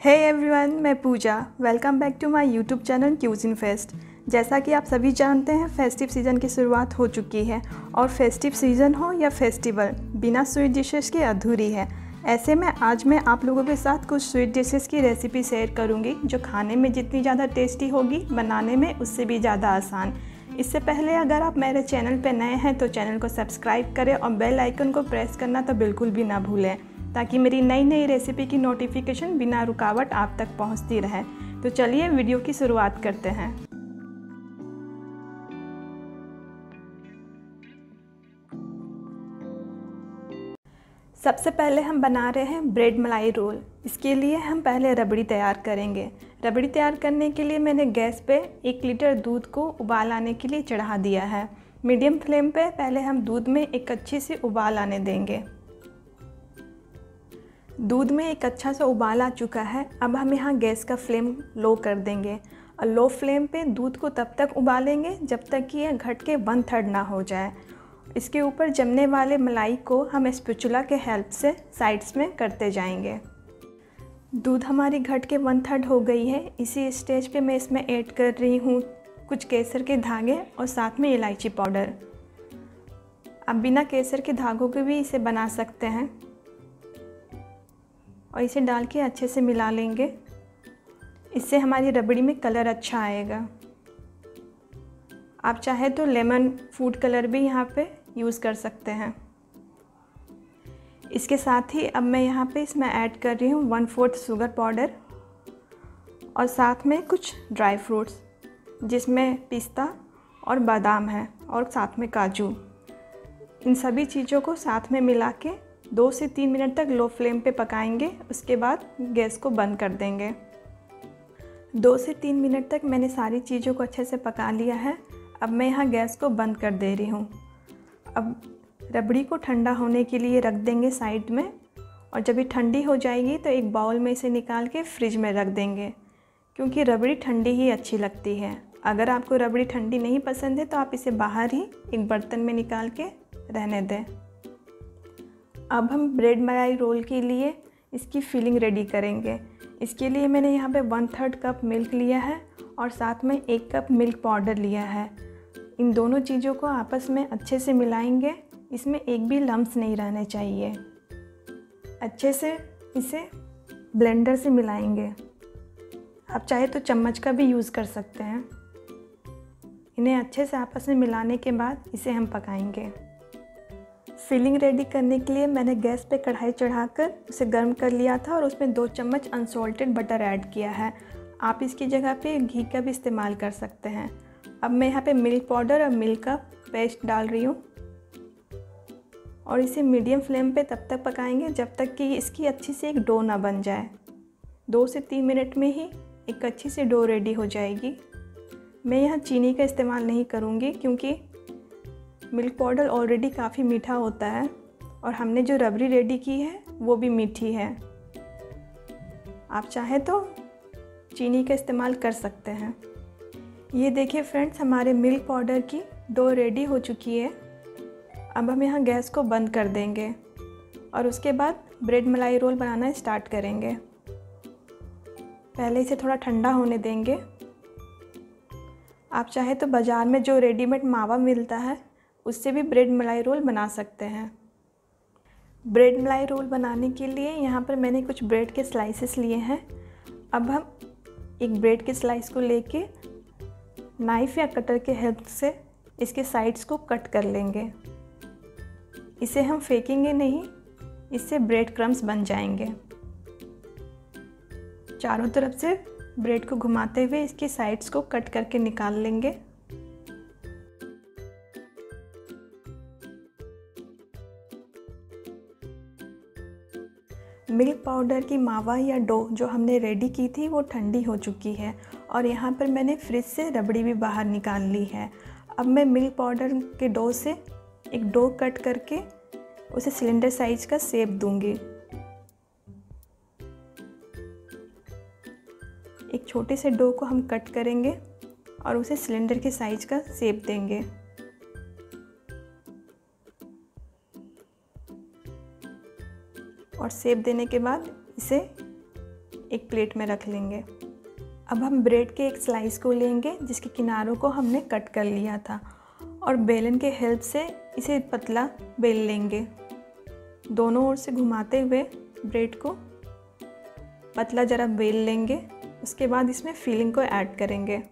हे hey everyone मैं Pooja. Welcome back to my YouTube channel cuisine fest जैसा कि आप सभी जानते हैं फेस्टिव सीज़न की शुरुआत हो चुकी है। और फेस्टिव सीज़न हो या फेस्टिवल बिना स्वीट डिशेस के अधूरी है। ऐसे में आज मैं आप लोगों के साथ कुछ स्वीट डिशेस की रेसिपी शेयर करूँगी, जो खाने में जितनी ज़्यादा टेस्टी होगी, बनाने में उससे भी ज़्यादा आसान। इससे पहले अगर आप मेरे चैनल पर नए हैं तो चैनल को सब्सक्राइब करें और बेल आइकन को प्रेस करना तो बिल्कुल भी ना भूलें। ताकि मेरी नई नई रेसिपी की नोटिफिकेशन बिना रुकावट आप तक पहुँचती रहे। तो चलिए वीडियो की शुरुआत करते हैं। सबसे पहले हम बना रहे हैं ब्रेड मलाई रोल इसके लिए हम पहले रबड़ी तैयार करेंगे। रबड़ी तैयार करने के लिए मैंने गैस पे एक लीटर दूध को उबाल आने के लिए चढ़ा दिया है। मीडियम फ्लेम पे पहले हम दूध में एक अच्छी सी उबाल आने देंगे। दूध में एक अच्छा सा उबाल आ चुका है। अब हम यहाँ गैस का फ्लेम लो कर देंगे और लो फ्लेम पे दूध को तब तक उबालेंगे जब तक कि यह घट के वन थर्ड ना हो जाए। इसके ऊपर जमने वाले मलाई को हम स्पिचुला के हेल्प से साइड्स में करते जाएँगे। दूध हमारी घट के वन थर्ड हो गई है। इसी स्टेज पे मैं इसमें ऐड कर रही हूँ कुछ केसर के धागे और साथ में इलायची पाउडर। आप बिना केसर के धागों के भी इसे बना सकते हैं। और इसे डाल के अच्छे से मिला लेंगे। इससे हमारी रबड़ी में कलर अच्छा आएगा। आप चाहे तो लेमन फ़ूड कलर भी यहाँ पे यूज़ कर सकते हैं। इसके साथ ही अब मैं यहाँ पे इसमें ऐड कर रही हूँ वन फोर्थ शुगर पाउडर और साथ में कुछ ड्राई फ्रूट्स, जिसमें पिस्ता और बादाम है और साथ में काजू। इन सभी चीज़ों को साथ में मिला के दो से तीन मिनट तक लो फ्लेम पे पकाएँगे, उसके बाद गैस को बंद कर देंगे। दो से तीन मिनट तक मैंने सारी चीज़ों को अच्छे से पका लिया है। अब मैं यहाँ गैस को बंद कर दे रही हूँ। अब रबड़ी को ठंडा होने के लिए रख देंगे साइड में, और जब ये ठंडी हो जाएगी तो एक बाउल में इसे निकाल के फ्रिज में रख देंगे, क्योंकि रबड़ी ठंडी ही अच्छी लगती है। अगर आपको रबड़ी ठंडी नहीं पसंद है तो आप इसे बाहर ही एक बर्तन में निकाल के रहने दें। अब हम ब्रेड मलाई रोल के लिए इसकी फिलिंग रेडी करेंगे। इसके लिए मैंने यहाँ पे वन थर्ड कप मिल्क लिया है और साथ में एक कप मिल्क पाउडर लिया है। इन दोनों चीज़ों को आपस में अच्छे से मिलाएँगे। इसमें एक भी लम्ब नहीं रहने चाहिए। अच्छे से इसे ब्लेंडर से मिलाएँगे। आप चाहे तो चम्मच का भी यूज़ कर सकते हैं। इन्हें अच्छे से आपस में मिलाने के बाद इसे हम पकाएँगे। फिलिंग रेडी करने के लिए मैंने गैस पे कढ़ाई चढ़ाकर उसे गर्म कर लिया था और उसमें दो चम्मच अनसॉल्टेड बटर ऐड किया है। आप इसकी जगह पे घी का भी इस्तेमाल कर सकते हैं। अब मैं यहाँ पे मिल्क पाउडर और मिल्क का पेस्ट डाल रही हूँ। और इसे मीडियम फ्लेम पे तब तक पकाएँगे जब तक कि इसकी अच्छी से एक डो ना बन जाए। दो से तीन मिनट में ही एक अच्छी सी डो रेडी हो जाएगी। मैं यहाँ चीनी का इस्तेमाल नहीं करूँगी क्योंकि मिल्क पाउडर ऑलरेडी काफ़ी मीठा होता है और हमने जो रबड़ी रेडी की है, वो भी मीठी है। आप चाहें तो चीनी का इस्तेमाल कर सकते हैं। ये देखिए फ्रेंड्स हमारे मिल्क पाउडर की डो रेडी हो चुकी है। अब हम यहाँ गैस को बंद कर देंगे और उसके बाद ब्रेड मलाई रोल बनाना स्टार्ट करेंगे। पहले इसे थोड़ा ठंडा होने देंगे। आप चाहे तो बाज़ार में जो रेडीमेड मावा मिलता है उससे भी ब्रेड मलाई रोल बना सकते हैं। ब्रेड मलाई रोल बनाने के लिए यहाँ पर मैंने कुछ ब्रेड के स्लाइसेस लिए हैं। अब हम एक ब्रेड के स्लाइस को लेके नाइफ़ या कटर के हेल्प से इसके साइड्स को कट कर लेंगे। इसे हम फेंकेंगे नहीं, इससे ब्रेड क्रम्स बन जाएँगे। चारों तरफ़ से ब्रेड को घुमाते हुए इसके साइड्स को कट करके निकाल लेंगे। मिल्क पाउडर की मावा या डो जो हमने रेडी की थी, वो ठंडी हो चुकी है और यहाँ पर मैंने फ्रिज से रबड़ी भी बाहर निकाल ली है। अब मैं मिल्क पाउडर के डो से एक डो कट करके उसे सिलेंडर साइज़ का सेप दूँगी। एक छोटे से डो को हम कट करेंगे और उसे सिलेंडर के साइज़ का सेप देंगे। और सेप देने के बाद इसे एक प्लेट में रख लेंगे। अब हम ब्रेड के एक स्लाइस को लेंगे, जिसके किनारों को हमने कट कर लिया था और बेलन के हेल्प से इसे पतला बेल लेंगे। दोनों ओर से घुमाते हुए ब्रेड को पतला ज़रा बेल लेंगे, उसके बाद इसमें फीलिंग को ऐड करेंगे।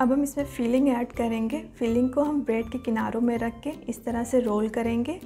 अब हम इसमें फीलिंग ऐड करेंगे। फीलिंग को हम ब्रेड के किनारों में रख के इस तरह से रोल करेंगे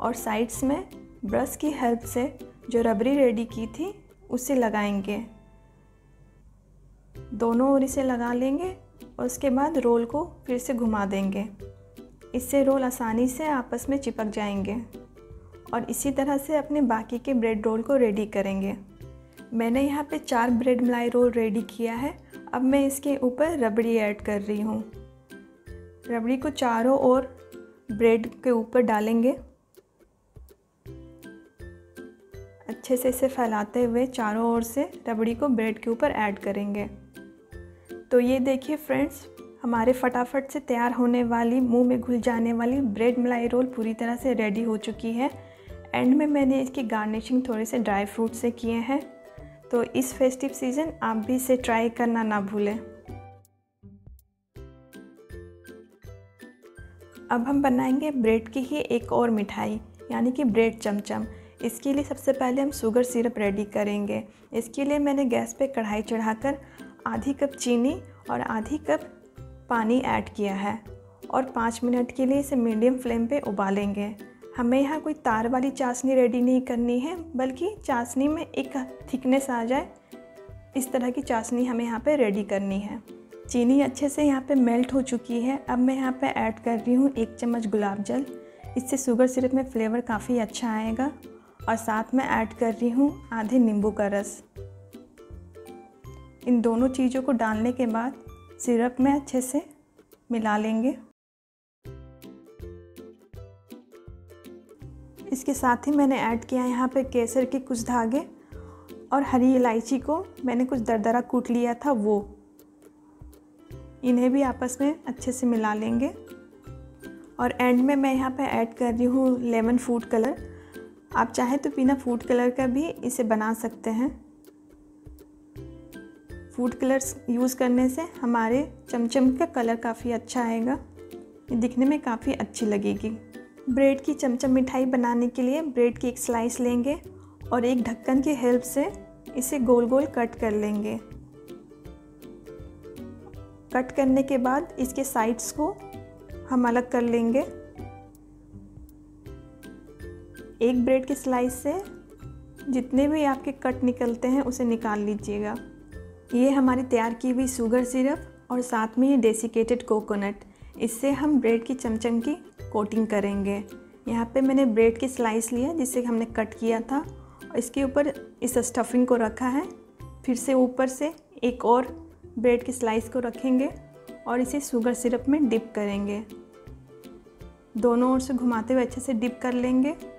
और साइड्स में ब्रश की हेल्प से जो रबड़ी रेडी की थी, उसे लगाएँगे। दोनों ओर इसे लगा लेंगे और उसके बाद रोल को फिर से घुमा देंगे। इससे रोल आसानी से आपस में चिपक जाएँगे और इसी तरह से अपने बाकी के ब्रेड रोल को रेडी करेंगे। मैंने यहाँ पे चार ब्रेड मलाई रोल रेडी किया है। अब मैं इसके ऊपर रबड़ी ऐड कर रही हूँ। रबड़ी को चारों ओर ब्रेड के ऊपर डालेंगे। अच्छे से इसे फैलाते हुए चारों ओर से रबड़ी को ब्रेड के ऊपर ऐड करेंगे। तो ये देखिए फ्रेंड्स, हमारे फटाफट से तैयार होने वाली, मुँह में घुल जाने वाली ब्रेड मलाई रोल पूरी तरह से रेडी हो चुकी है। एंड में मैंने इसकी गार्निशिंग थोड़े से ड्राई फ्रूट से किए हैं। तो इस फेस्टिव सीज़न आप भी इसे ट्राई करना ना भूलें। अब हम बनाएँगे ब्रेड की ही एक और मिठाई, यानी कि ब्रेड चमचम। इसके लिए सबसे पहले हम शुगर सिरप रेडी करेंगे। इसके लिए मैंने गैस पे कढ़ाई चढ़ाकर आधी कप चीनी और आधी कप पानी ऐड किया है और पाँच मिनट के लिए इसे मीडियम फ्लेम पे उबालेंगे। हमें यहाँ कोई तार वाली चाशनी रेडी नहीं करनी है, बल्कि चाशनी में एक थिकनेस आ जाए, इस तरह की चाशनी हमें यहाँ पे रेडी करनी है। चीनी अच्छे से यहाँ पे मेल्ट हो चुकी है। अब मैं यहाँ पे ऐड कर रही हूँ एक चम्मच गुलाब जल। इससे शुगर सिरप में फ्लेवर काफ़ी अच्छा आएगा। और साथ में ऐड कर रही हूँ आधे नींबू का रस। इन दोनों चीज़ों को डालने के बाद सिरप में अच्छे से मिला लेंगे। इसके साथ ही मैंने ऐड किया यहाँ पे केसर के कुछ धागे और हरी इलायची को मैंने कुछ दरदरा कूट लिया था वो। इन्हें भी आपस में अच्छे से मिला लेंगे। और एंड में मैं यहाँ पे ऐड कर रही हूँ लेमन फ़ूड कलर आप चाहें तो बिना फ़ूड कलर का भी इसे बना सकते हैं। फ़ूड कलर्स यूज़ करने से हमारे चमचम का कलर काफ़ी अच्छा आएगा। ये दिखने में काफ़ी अच्छी लगेगी। ब्रेड की चमचम मिठाई बनाने के लिए ब्रेड की एक स्लाइस लेंगे और एक ढक्कन की हेल्प से इसे गोल गोल कट कर लेंगे। कट करने के बाद इसके साइड्स को हम अलग कर लेंगे। एक ब्रेड की स्लाइस से जितने भी आपके कट निकलते हैं, उसे निकाल लीजिएगा। ये हमारी तैयार की हुई शुगर सिरप और साथ में ये डेसिकेटेड कोकोनट इससे हम ब्रेड की चमचम की कोटिंग करेंगे। यहाँ पे मैंने ब्रेड की स्लाइस लिया जिसे हमने कट किया था। और इसके ऊपर इस स्टफिंग को रखा है। फिर से ऊपर से एक और ब्रेड की स्लाइस को रखेंगे और इसे शुगर सिरप में डिप करेंगे। दोनों ओर से घुमाते हुए अच्छे से डिप कर लेंगे।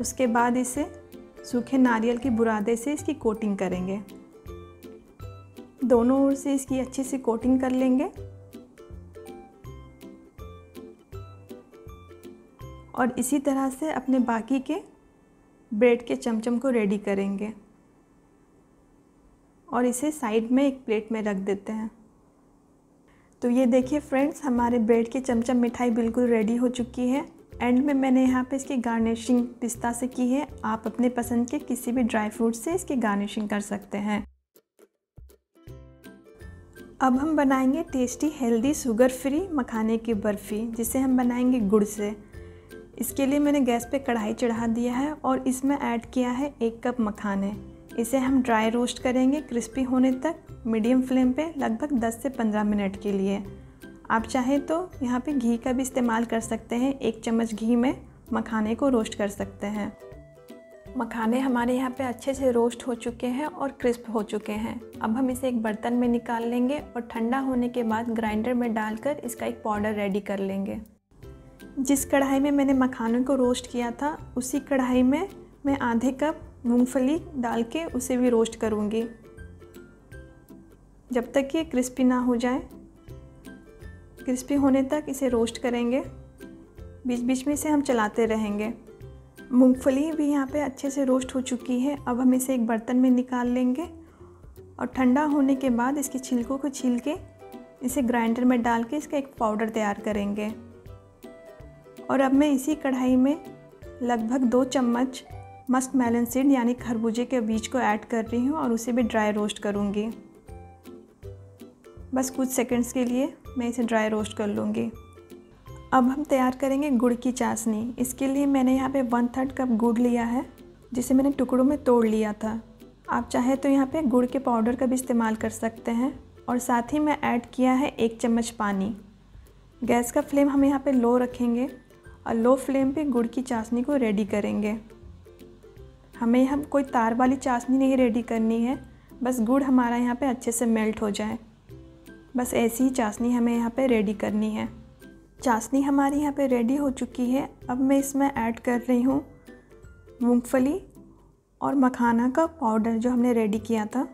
उसके बाद इसे सूखे नारियल की बुरादे से इसकी कोटिंग करेंगे। दोनों ओर से इसकी अच्छी सी कोटिंग कर लेंगे। और इसी तरह से अपने बाकी के ब्रेड के चमचम को रेडी करेंगे। और इसे साइड में एक प्लेट में रख देते हैं। तो ये देखिए फ्रेंड्स, हमारे ब्रेड की चमचम मिठाई बिल्कुल रेडी हो चुकी है। एंड में मैंने यहाँ पे इसकी गार्निशिंग पिस्ता से की है। आप अपने पसंद के किसी भी ड्राई फ्रूट से इसकी गार्निशिंग कर सकते हैं। अब हम बनाएँगे टेस्टी, हेल्दी शुगर फ्री मखाने की बर्फ़ी, जिसे हम बनाएँगे गुड़ से। इसके लिए मैंने गैस पे कढ़ाई चढ़ा दिया है और इसमें ऐड किया है एक कप मखाने। इसे हम ड्राई रोस्ट करेंगे क्रिस्पी होने तक मीडियम फ्लेम पे लगभग 10 से 15 मिनट के लिए। आप चाहें तो यहाँ पे घी का भी इस्तेमाल कर सकते हैं। एक चम्मच घी में मखाने को रोस्ट कर सकते हैं। मखाने हमारे यहाँ पे अच्छे से रोस्ट हो चुके हैं और क्रिस्प हो चुके हैं। अब हम इसे एक बर्तन में निकाल लेंगे और ठंडा होने के बाद ग्राइंडर में डालकर इसका एक पाउडर रेडी कर लेंगे। जिस कढ़ाई में मैंने मखानों को रोस्ट किया था, उसी कढ़ाई में मैं आधे कप मूंगफली डाल के उसे भी रोस्ट करूँगी। जब तक ये क्रिस्पी ना हो जाए क्रिस्पी होने तक इसे रोस्ट करेंगे। बीच बीच में इसे हम चलाते रहेंगे। मूंगफली भी यहाँ पे अच्छे से रोस्ट हो चुकी है। अब हम इसे एक बर्तन में निकाल लेंगे और ठंडा होने के बाद इसके छिलकों को छील के इसे ग्राइंडर में डाल के इसका एक पाउडर तैयार करेंगे। और अब मैं इसी कढ़ाई में लगभग दो चम्मच मस्क मेलन सीड यानी खरबूजे के बीज को ऐड कर रही हूँ और उसे भी ड्राई रोस्ट करूँगी। बस कुछ सेकंड्स के लिए मैं इसे ड्राई रोस्ट कर लूँगी। अब हम तैयार करेंगे गुड़ की चाशनी। इसके लिए मैंने यहाँ पे वन थर्ड कप गुड़ लिया है, जिसे मैंने टुकड़ों में तोड़ लिया था। आप चाहे तो यहाँ पे गुड़ के पाउडर का भी इस्तेमाल कर सकते हैं, और साथ ही मैं ऐड किया है एक चम्मच पानी। गैस का फ्लेम हम यहाँ पे लो रखेंगे, और लो फ्लेम पे गुड़ की चाशनी को रेडी करेंगे। हमें यहाँ कोई तार वाली चाशनी नहीं रेडी करनी है, बस गुड़ हमारा यहाँ पे अच्छे से मेल्ट हो जाए। बस ऐसी ही चाशनी हमें यहाँ पे रेडी करनी है। चाशनी हमारी यहाँ पे रेडी हो चुकी है। अब मैं इसमें ऐड कर रही हूँ मूंगफली और मखाना का पाउडर जो हमने रेडी किया था।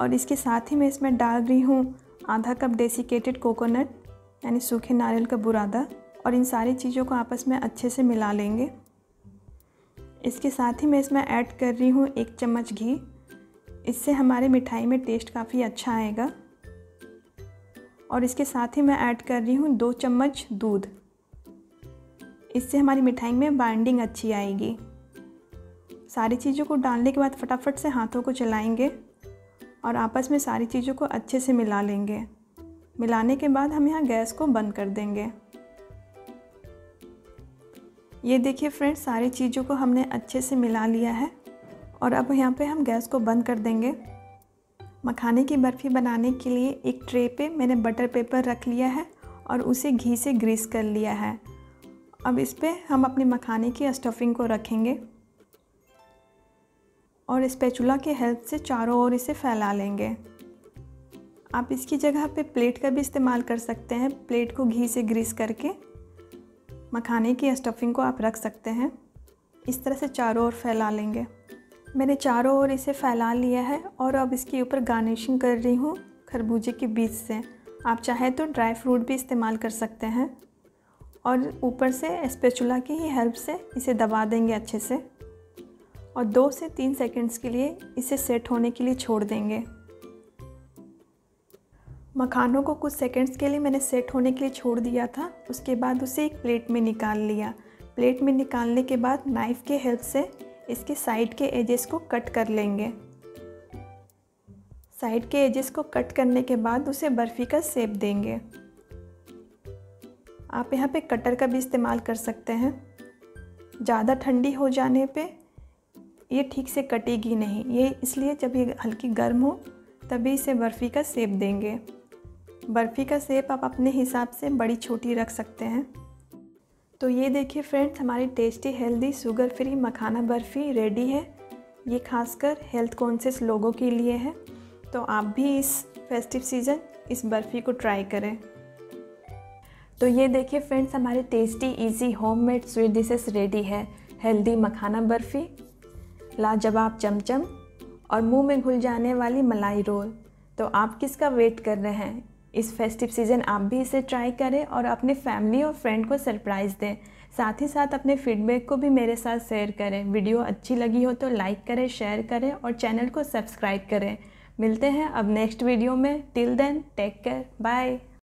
और इसके साथ ही मैं इसमें डाल रही हूँ आधा कप डेसिकेटेड कोकोनट यानी सूखे नारियल का बुरादा। और इन सारी चीज़ों को आपस में अच्छे से मिला लेंगे। इसके साथ ही मैं इसमें ऐड कर रही हूँ एक चम्मच घी। इससे हमारे मिठाई में टेस्ट काफ़ी अच्छा आएगा। और इसके साथ ही मैं ऐड कर रही हूँ दो चम्मच दूध। इससे हमारी मिठाई में बाइंडिंग अच्छी आएगी। सारी चीज़ों को डालने के बाद फटाफट से हाथों को चलाएँगे और आपस में सारी चीज़ों को अच्छे से मिला लेंगे। मिलाने के बाद हम यहाँ गैस को बंद कर देंगे। ये देखिए फ्रेंड्स, सारी चीज़ों को हमने अच्छे से मिला लिया है और अब यहाँ पे हम गैस को बंद कर देंगे। मखाने की बर्फ़ी बनाने के लिए एक ट्रे पे मैंने बटर पेपर रख लिया है और उसे घी से ग्रीस कर लिया है। अब इस पर हम अपने मखाने की स्टफिंग को रखेंगे और स्पैचुला के हेल्प से चारों ओर इसे फैला लेंगे। आप इसकी जगह पे प्लेट का भी इस्तेमाल कर सकते हैं, प्लेट को घी से ग्रीस करके। मखाने की स्टफिंग को आप रख सकते हैं। इस तरह से चारों ओर फैला लेंगे। मैंने चारों ओर इसे फैला लिया है और अब इसके ऊपर गार्निशिंग कर रही हूँ खरबूजे के बीज से। आप चाहे तो ड्राई फ्रूट भी इस्तेमाल कर सकते हैं। और ऊपर से स्पेचुला की ही हेल्प से इसे दबा देंगे अच्छे से। और दो से तीन सेकंड्स के लिए इसे सेट होने के लिए छोड़ देंगे। मखानों को कुछ सेकंड्स के लिए मैंने सेट होने के लिए छोड़ दिया था। उसके बाद उसे एक प्लेट में निकाल लिया। प्लेट में निकालने के बाद नाइफ़ के हेल्प से इसके साइड के एजेस को कट कर लेंगे। साइड के एजेस को कट करने के बाद उसे बर्फ़ी का सेप देंगे। आप यहाँ पे कटर का भी इस्तेमाल कर सकते हैं। ज़्यादा ठंडी हो जाने पे ये ठीक से कटेगी नहीं। ये इसलिए जब ये हल्की गर्म हो, तभी इसे बर्फ़ी का सेप देंगे। बर्फ़ी का सेप आप अपने हिसाब से बड़ी छोटी रख सकते हैं। तो ये देखिए फ्रेंड्स हमारी tasty healthy sugar free makhana barfi ready है। ये खासकर हेल्थ कॉन्शियस लोगों के लिए है। तो आप भी इस फेस्टिव सीज़न इस बर्फ़ी को ट्राई करें। तो ये देखिए फ्रेंड्स हमारे tasty easy homemade sweet dishes ready है। हेल्दी मखाना बर्फ़ी, लाजवाब चमचम और मुँह में घुल जाने वाली मलाई रोल। तो आप किसका वेट कर रहे हैं? इस फेस्टिव सीज़न आप भी इसे ट्राई करें और अपने फैमिली और फ्रेंड को सरप्राइज़ दें। साथ ही साथ अपने फीडबैक को भी मेरे साथ शेयर करें। वीडियो अच्छी लगी हो तो लाइक करें शेयर करें और चैनल को सब्सक्राइब करें। मिलते हैं अब नेक्स्ट वीडियो में। Till then take care bye